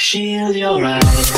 shield your eyes.